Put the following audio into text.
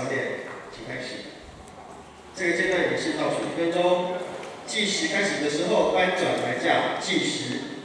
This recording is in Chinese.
早点请开始，这个阶段也是倒数一分钟计时。开始的时候，翻转台架计时。